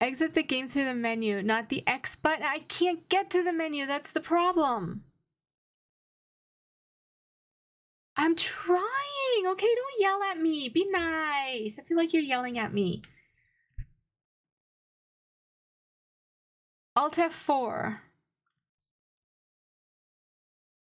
Exit the game through the menu, not the X button. I can't get to the menu. That's the problem. I'm trying. Okay, don't yell at me. Be nice. I feel like you're yelling at me. Alt F4.